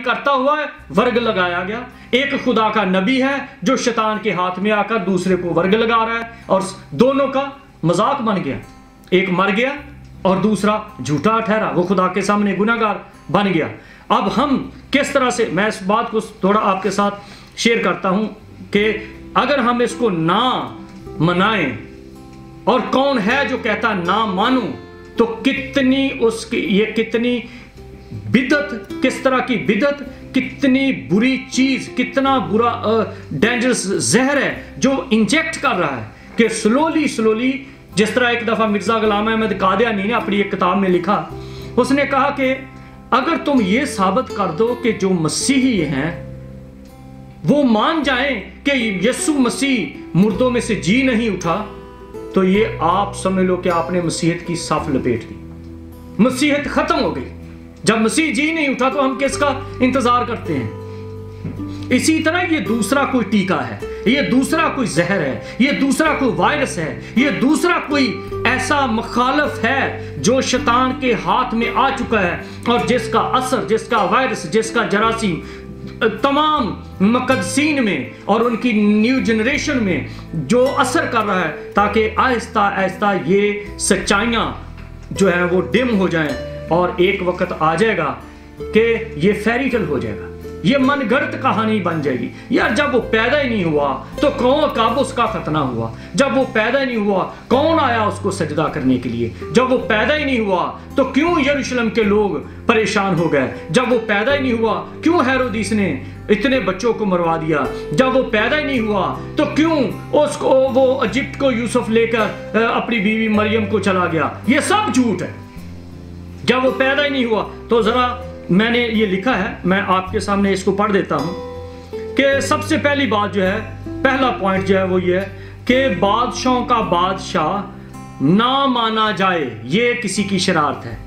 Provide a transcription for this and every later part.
करता हुआ वर्ग लगाया गया। एक खुदा का नबी है जो शैतान के हाथ में आकर दूसरे को वर्ग लगा रहा है और दोनों का मज़ाक बन गया। एक मर गया और दूसरा झूठा ठहरा। वो खुदा के सामने गुनागार बन गया। अब हम किस तरह से, मैं इस बात को थोड़ा आपके साथ शेयर करता हूँ कि अगर हम इसको ना मनाएँ और कौन है जो कहता ना मानू तो कितनी उसकी, ये कितनी बिदत? किस तरह की बिदत? कितनी बुरी चीज़, कितना बुरा डेंजरस जहर है जो इंजेक्ट कर रहा है। कि स्लोली स्लोली जिस तरह एक दफ़ा मिर्ज़ा गुलाम अहमद कादियानी ने अपनी एक किताब में लिखा, उसने कहा कि अगर तुम ये साबित कर दो कि जो मसीही हैं, वो मान जाएँ कि यीशु मसीह मुर्दों में से जी नहीं उठा तो ये आप समझ लो कि आपने मसीहत की साफ़ लपेट दी। मसीहत खत्म हो गई। जब मसीह जी नहीं उठा तो हम किसका इंतज़ार करते हैं? इसी तरह ये दूसरा कोई टीका है, ये दूसरा कोई जहर है, ये दूसरा कोई वायरस है, ये दूसरा कोई ऐसा मुखालफ है जो शैतान के हाथ में आ चुका है और जिसका असर, जिसका वायरस, जिसका जरासीम तमाम मकदसीन में और उनकी न्यू जनरेशन में जो असर कर रहा है ताकि आहिस्ता आहिस्ता ये सच्चाइयाँ जो है वो डिम हो जाएँ। और एक वक्त आ जाएगा कि ये फेरिकल हो जाएगा। ये मनगढ़ंत कहानी बन जाएगी। यार, जब वो पैदा ही नहीं हुआ तो कौन कब उसका खतना हुआ? जब वो पैदा ही नहीं हुआ, कौन आया उसको सजदा करने के लिए? जब वो पैदा ही नहीं हुआ तो क्यों यरूशलेम के लोग परेशान हो गए? जब वो पैदा ही नहीं हुआ, क्यों हैरोदीस ने इतने बच्चों को मरवा दिया? जब वो पैदा ही नहीं हुआ तो क्यों उसको, वो इजिप्ट को यूसुफ लेकर अपनी बीवी मरियम को चला गया? ये सब झूठ है। जब वो पैदा ही नहीं हुआ तो जरा मैंने ये लिखा है, मैं आपके सामने इसको पढ़ देता हूँ कि सबसे पहली बात जो है, पहला पॉइंट जो है वो ये है कि बादशाहों का बादशाह ना माना जाए, ये किसी की शरारत है।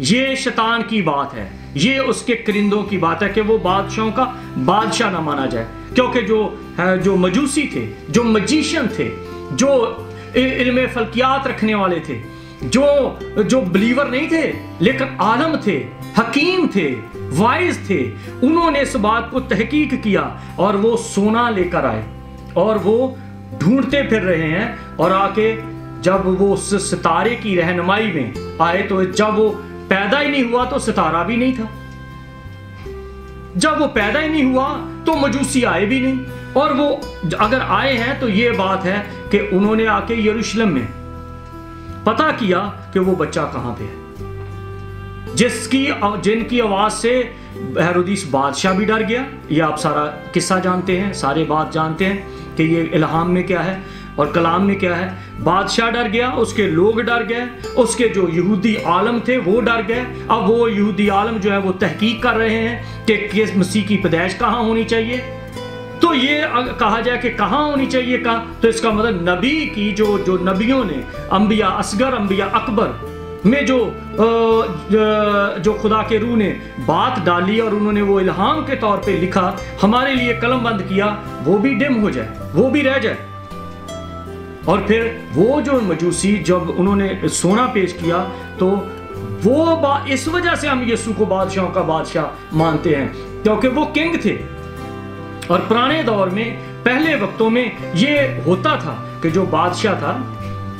ये शैतान की बात है, ये उसके करिंदों की बात है कि वो बादशाहों का बादशाह ना माना जाए। क्योंकि जो जो मजूसी थे, जो मजीशियन थे, जो इल्म फल्कियात रखने वाले थे जो जो बिलीवर नहीं थे, लेकिन आलम थे, हकीम थे वाइज थे, उन्होंने इस बात को तहकीक किया और वो सोना लेकर आए और वो ढूंढते फिर रहे हैं और आके जब वो उस सितारे की रहनुमाई में आए तो जब वो पैदा ही नहीं हुआ तो सितारा भी नहीं था। जब वो पैदा ही नहीं हुआ तो मजूसी आए भी नहीं और वो अगर आए हैं तो ये बात है कि उन्होंने आके यरूशलेम में पता किया कि वो बच्चा कहाँ पे है। जिसकी जिनकी आवाज़ से हेरोदीस बादशाह भी डर गया। ये आप सारा किस्सा जानते हैं, सारे बात जानते हैं कि ये इल्हाम में क्या है और कलाम में क्या है। बादशाह डर गया, उसके लोग डर गए, उसके जो यहूदी आलम थे वो डर गए। अब वो यहूदी आलम जो है वो तहकीक कर रहे हैं कि किस मसीह की पैदाइश कहाँ होनी चाहिए। तो ये कहा जाए कि कहाँ होनी चाहिए कहा तो इसका मतलब नबी की जो जो नबियों ने, अंबिया असगर, अंबिया अकबर, में जो जो खुदा के रूह ने बात डाली और उन्होंने वो इल्हाम के तौर पे लिखा, हमारे लिए कलम बंद किया, वो भी डिम हो जाए, वो भी रह जाए। और फिर वो जो मजूसी जब उन्होंने सोना पेश किया तो वो इस वजह से हम यीशु को बादशाहों का बादशाह मानते हैं, क्योंकि वो किंग थे। और पुराने दौर में, पहले वक्तों में ये होता था कि जो बादशाह था,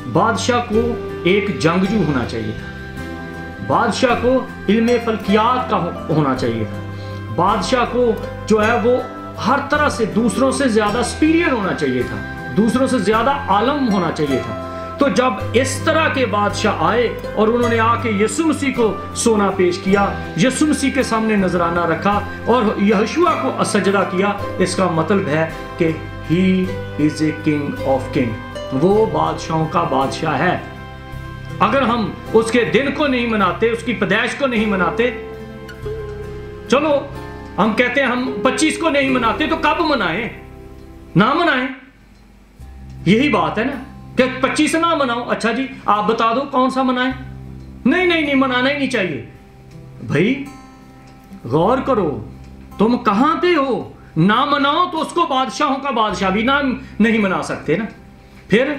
बादशाह को एक जंगजू होना चाहिए था। बादशाह को इल्म फल्कियात का होना चाहिए था। बादशाह को जो है वो हर तरह से दूसरों से ज़्यादा स्पीरियर होना चाहिए था। दूसरों से ज़्यादा आलम होना चाहिए था। तो जब इस तरह के बादशाह आए और उन्होंने आके यसु मसीह को सोना पेश किया यसु मसीह के सामने नजराना रखा और यहुआ को सजदा किया, इसका मतलब है कि he is a king of king वो बादशाहों का बादशाह है। अगर हम उसके दिन को नहीं मनाते, उसकी पैदाइश को नहीं मनाते, चलो, हम कहते हैं हम 25 को नहीं मनाते तो कब मनाएँ? ना मनाएँ? यही बात है ना? कि 25 ना मनाओ। अच्छा जी, आप बता दो कौन सा मनाएँ? नहीं नहीं नहीं, मनाना ही नहीं चाहिए। भाई, गौर करो, तुम कहाँ पे हो? ना मनाओ तो उसको बादशाहों का बादशाह भी ना, नहीं मना सकते ना। फिर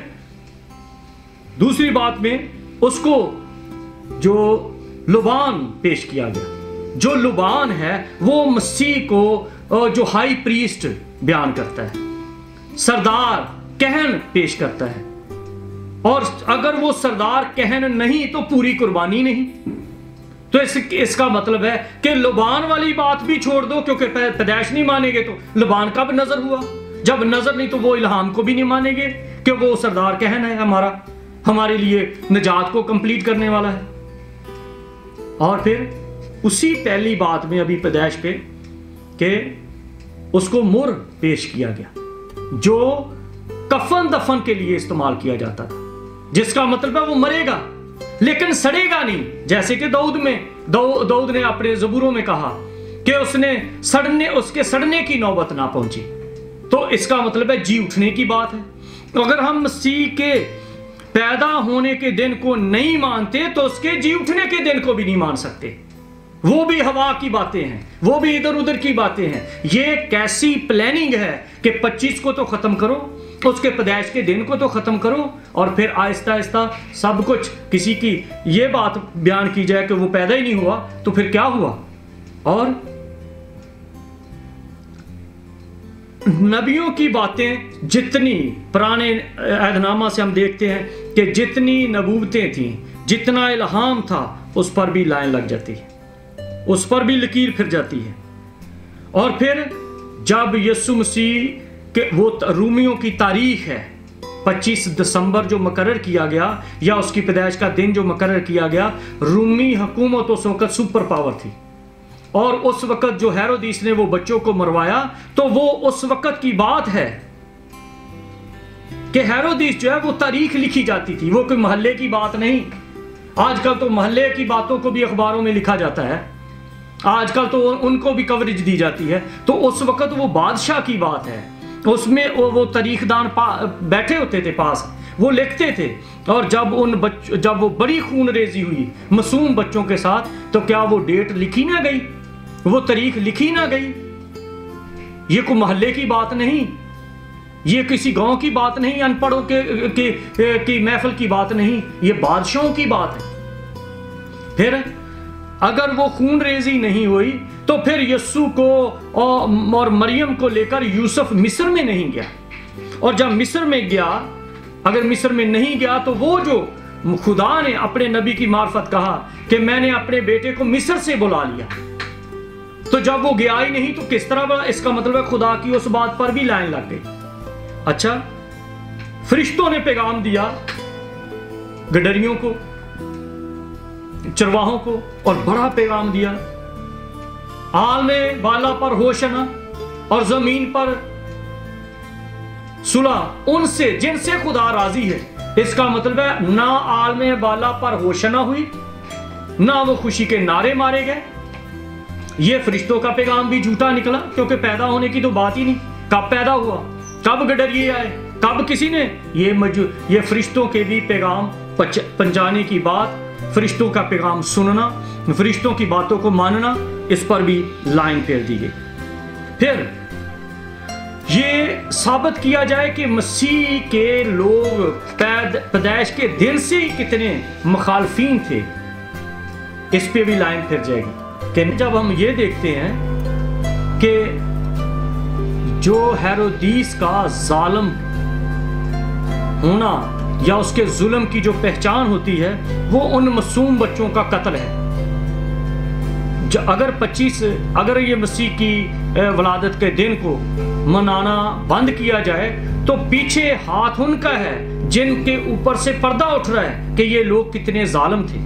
दूसरी बात में उसको जो लुबान पेश किया गया, जो लुबान है, वो मसीह को जो हाई प्रीस्ट बयान करता है, सरदार कहन पेश करता है। और अगर वो सरदार कहन नहीं तो पूरी कुर्बानी नहीं। तो इस, इसका मतलब है कि लुबान वाली बात भी छोड़ दो क्योंकि पैदाइश नहीं मानेंगे तो लुबान कब नज़र हुआ? जब नज़र नहीं तो वो इल्हाम को भी नहीं मानेंगे कि वो सरदार कहन है हमारा हमारे लिए निजात को कंप्लीट करने वाला है। और फिर उसी पहली बात में अभी पैदाइश पे कि उसको मुर पेश किया गया जो कफन दफन के लिए इस्तेमाल किया जाता था। जिसका मतलब है वो मरेगा, लेकिन सड़ेगा नहीं। जैसे कि दाऊद में दाऊद ने अपने जबूरों में कहा कि उसने सड़ने, उसके सड़ने की नौबत ना पहुँची। तो इसका मतलब है जी उठने की बात है। तो अगर हम मसीह के पैदा होने के दिन को नहीं मानते तो उसके जी उठने के दिन को भी नहीं मान सकते। वो भी हवा की बातें हैं, वो भी इधर उधर की बातें हैं। ये कैसी प्लानिंग है कि 25 को तो खत्म करो, उसके पैदाइश के दिन को तो ख़त्म करो और फिर आहिस्ता आहिस्ता सब कुछ किसी की ये बात बयान की जाए कि वो पैदा ही नहीं हुआ तो फिर क्या हुआ? और नबियों की बातें जितनी पुराने ऐदनामा से हम देखते हैं कि जितनी नबूबतें थी, जितना इल्हाम था, उस पर भी लाइन लग जाती। है उस पर भी लकीर फिर जाती है। और फिर जब यसु मसीह के वो रूमियों की तारीख है 25 दिसंबर जो मुकर किया गया, या उसकी पैदाइश का दिन जो मुकर किया गया, रूमी हुकूमत उस वक्त सुपर पावर थी। और उस वक्त जो हैरोदीस ने वो बच्चों को मरवाया तो वो उस वक्त की बात है कि हैरोदीस जो है वो तारीख लिखी जाती थी। वो कोई मोहल्ले की बात नहीं। आजकल तो मोहल्ले की बातों को भी अखबारों में लिखा जाता है। आजकल तो उनको भी कवरेज दी जाती है। तो उस वक्त वो बादशाह की बात है। उसमें वो, तारीखदान बैठे होते थे पास। वो लिखते थे। और जब उन बच्चों जब वो बड़ी खून रेजी हुई मासूम बच्चों के साथ तो क्या वो डेट लिखी ना गई? वो तारीख लिखी ना गई? ये कोई मोहल्ले की बात नहीं। ये किसी गाँव की बात नहीं अनपढ़ों के, के, के की महफिल की बात नहीं। ये बादशाहों की बात है। फिर अगर वो खून रेजी नहीं हुई तो फिर यस्सु को और मरियम को लेकर यूसुफ मिस्र में नहीं गया। और जब मिस्र में गया, अगर मिस्र में नहीं गया तो वो जो खुदा ने अपने नबी की मार्फत कहा कि मैंने अपने बेटे को मिस्र से बुला लिया। तो जब वो गया ही नहीं तो किस तरह इसका मतलब है खुदा की उस बात पर भी लाइन लग गई। अच्छा फरिश्तों ने पैगाम दिया गडरियों को चरवाहों को और बड़ा पैगाम दिया। आलमे बाला पर होशना और ज़मीन पर सुलह उनसे जिनसे खुदा राज़ी है। इसका मतलब है, ना आलमे बाला पर होशना हुई, ना वो खुशी के नारे मारे गए। ये फरिश्तों का पैगाम भी झूठा निकला, क्योंकि पैदा होने की तो बात ही नहीं। कब पैदा हुआ? कब गडरिए आए? कब किसी ने? ये मजू, ये फरिश्तों के भी पैगाम पंजाने की बात फरिश्तों का पैगाम सुनना, फरिश्तों की बातों को मानना, इस पर भी लाइन फेर दी गई। फिर, ये साबित किया जाए कि मसीह के लोग पैद पैदाइश के दिन से ही कितने मुखालफी थे। इस पे भी लाइन फिर जाएगी। कि जब हम ये देखते हैं कि जो हैरोदीस का जालम होना या उसके जुल्म की जो पहचान होती है, वो उन मासूम बच्चों का कत्ल है। अगर 25 अगर ये मसीह की वलादत के दिन को मनाना बंद किया जाए तो पीछे हाथ उनका है, जिनके ऊपर से पर्दा उठ रहा है कि ये लोग कितने जालम थे।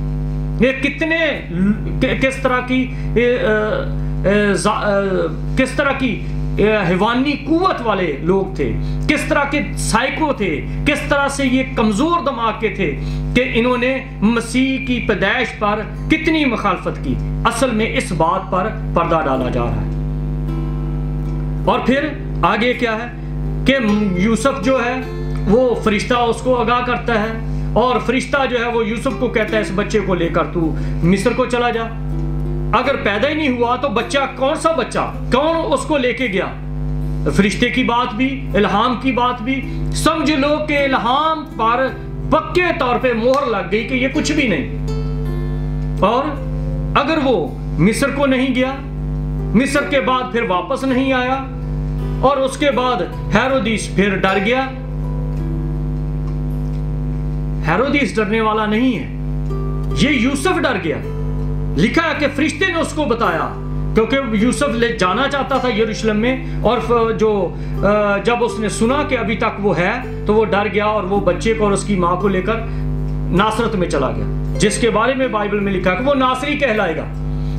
ये कितने किस तरह की किस तरह की हैवानी कुत वाले लोग थे। किस तरह के साइको थे, किस तरह से ये कमज़ोर दिमाग के थे कि इन्होंने मसीह की पैदाइश पर कितनी मुखालफत की। असल में इस बात पर पर्दा डाला जा रहा है। और फिर आगे क्या है कि यूसुफ जो है, वो फरिश्ता उसको आगाह करता है और फरिश्ता जो है, वो यूसुफ को कहता है, इस बच्चे को लेकर तू मिस्र को चला जा। अगर पैदा ही नहीं हुआ तो बच्चा कौन सा बच्चा? कौन उसको लेके गया? फरिश्ते की बात भी, इल्हाम की बात भी, समझ लो कि इल्हाम पर पक्के तौर पे मोहर लग गई कि ये कुछ भी नहीं। और अगर वो मिस्र को नहीं गया, मिस्र के बाद फिर वापस नहीं आया, और उसके बाद हेरोदीस फिर डर गया। हेरोदीस डरने वाला नहीं है। ये यूसुफ डर गया। लिखा है कि फरिश्ते ने उसको बताया, क्योंकि यूसुफ ले जाना चाहता था यरूशलेम में, और जो जब उसने सुना कि अभी तक वो है तो वो डर गया और वो बच्चे को और उसकी माँ को लेकर नासरत में चला गया, जिसके बारे में बाइबल में लिखा कि वो नासरी कहलाएगा।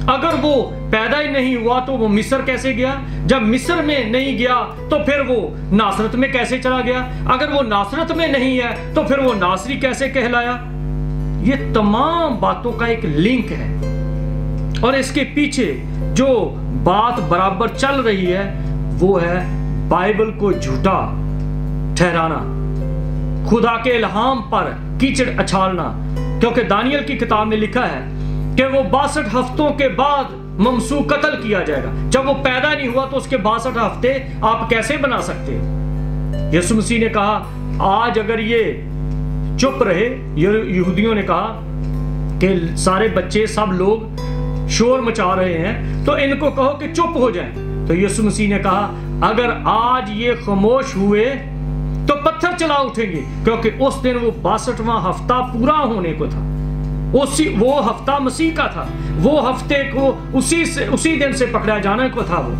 अगर वो पैदा ही नहीं हुआ तो वो मिस्र कैसे गया? जब मिस्र में नहीं गया तो फिर वो नासरत में कैसे चला गया? अगर वो नासरत में नहीं है तो फिर वो नासरी कैसे कहलाया? ये तमाम बातों का एक लिंक है। और इसके पीछे जो बात बराबर चल रही है, वो है बाइबल को झूठा ठहराना। खुदा के इल्हाम पर कीचड़ अछालना, क्योंकि दानियल की किताब में लिखा है कि वो बासठ हफ्तों के बाद ममसू कत्ल किया जाएगा। जब वो पैदा नहीं हुआ तो उसके बासठ हफ़्ते आप कैसे बना सकते? यसु मसीह ने कहा, आज अगर ये चुप रहे यहूदियों ने कहा, कि सारे बच्चे, सब लोग शोर मचा रहे हैं तो इनको कहो कि चुप हो जाए। तो यसु मसीह ने कहा, अगर आज ये खामोश हुए तो पत्थर चला उठेंगे, क्योंकि उस दिन वो बासठवां हफ़्ता पूरा होने को था। उसी, वो हफ़्ता मसीह का था। वो हफ़्ते को उसी से, उसी दिन से पकड़ा जाने को था वो।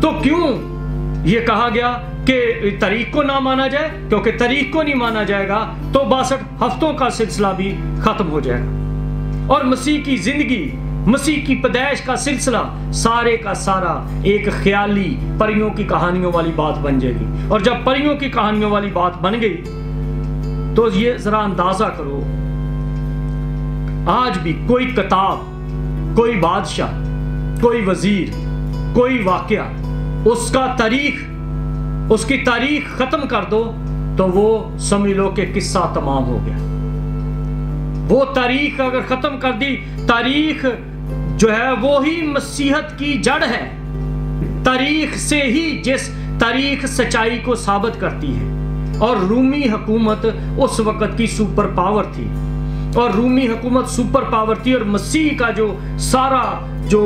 तो क्यों ये कहा गया कि तारीख को ना माना जाए? क्योंकि तारीख को नहीं माना जाएगा तो बासठ हफ्तों का सिलसिला भी खत्म हो जाएगा। और मसीह की ज़िंदगी, मसीह की पैदाइश का सिलसिला, सारे का सारा एक ख्याली परियों की कहानियों वाली बात बन जाएगी। और जब परियों की कहानियों वाली बात बन गई तो ये जरा अंदाज़ा करो, आज भी कोई किताब, कोई बादशाह, कोई वज़ीर, कोई वाक्य, उसका तारीख, उसकी तारीख खत्म कर दो तो वो समझ लो कि किस्सा तमाम हो गया। वो तारीख अगर खत्म कर दी तारीख जो है वो ही मसीहत की जड़ है। तारीख से ही जिस तारीख सच्चाई को साबित करती है। और रूमी हुकूमत उस वक्त की सुपर पावर थी। और रूमी हुकूमत सुपर पावर थी और मसीह का जो सारा जो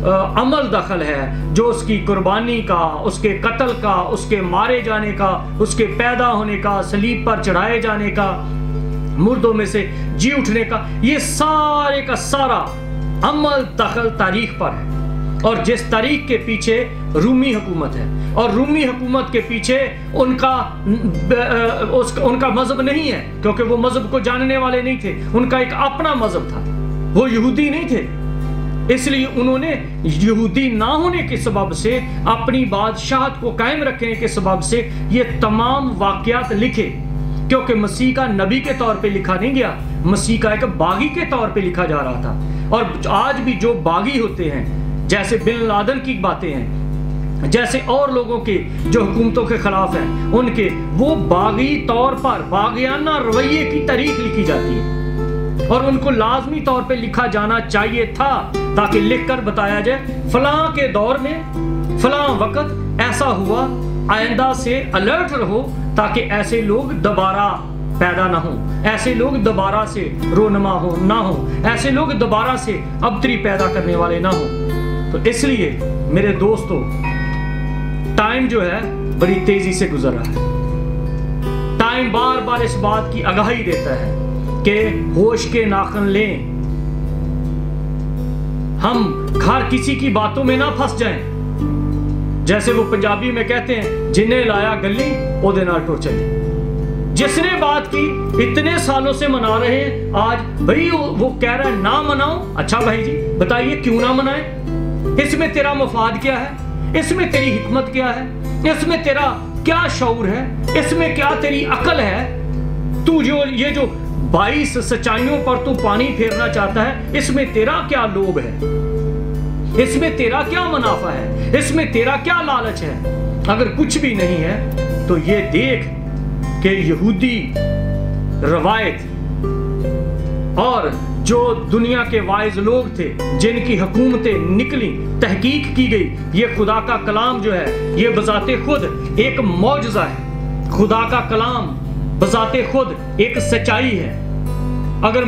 आ, अमल दखल है जो उसकी कुर्बानी का उसके कत्ल का उसके मारे जाने का उसके पैदा होने का सलीब पर चढ़ाए जाने का मुर्दों में से जी उठने का ये सारे का सारा अमल दखल तारीख पर है। और जिस तारीख के पीछे रूमी हुकूमत है और रूमी हुकूमत के पीछे उनका उस, उनका मज़हब नहीं है क्योंकि वो मज़हब को जानने वाले नहीं थे उनका एक अपना मज़हब था वो यहूदी नहीं थे। इसलिए उन्होंने यहूदी ना होने के सबब से अपनी बादशाहत को कायम रखने के सबब से ये तमाम वाकयात लिखे। क्योंकि मसीह का नबी के तौर पे लिखा नहीं गया, मसीह का एक बागी के तौर पे लिखा जा रहा था। और आज भी जो बागी होते हैं, जैसे बिन लादन की बातें हैं, जैसे और लोगों के जो हुकूमतों के खिलाफ हैं, उनके वो बागी तौर पर, बागियाना रवैये की तारीख लिखी जाती है। और उनको लाजमी तौर पे लिखा जाना चाहिए था, ताकि लिख कर बताया जाए, फला के दौर में, फला वक्त ऐसा हुआ, आइंदा से अलर्ट रहो ताकि ऐसे लोग दोबारा पैदा ना हो, ऐसे लोग दोबारा से रोनमा हो, ना हो, ऐसे लोग दोबारा से अबतरी पैदा करने वाले ना हो। तो इसलिए मेरे दोस्तों टाइम जो है, बड़ी तेज़ी से गुजर रहा है। टाइम बार बार इस बात की आगाही देता है कि होश के नाखन लें। हम घर किसी की बातों में ना फंस जाएँ। जैसे वो पंजाबी में कहते हैं, जिन्हें लाया गली, ओदे टुर चले। जिसने बात की, इतने सालों से मना रहे हैं, आज भाई वो कह रहा है, ना मनाओ। अच्छा भाई जी, बताइए क्यों ना मनाए? इसमें तेरा मफाद क्या है? इसमें तेरी हिकमत क्या है? इसमें तेरा क्या शौर है? इसमें क्या तेरी अकल है? तू जो, ये जो बाईस सच्चाइयों पर तू पानी फेरना चाहता है, इसमें तेरा क्या लोभ है? इसमें तेरा क्या मुनाफा है? इसमें तेरा क्या लालच है? अगर कुछ भी नहीं है तो ये देख कि यहूदी रवायत और जो दुनिया के वाइज लोग थे, जिनकी हुकूमतें निकली, तहकीक की गई, ये खुदा का कलाम जो है, ये बजाते खुद एक मौजा है। खुदा का कलाम बजाते खुद एक सच्चाई है। अगर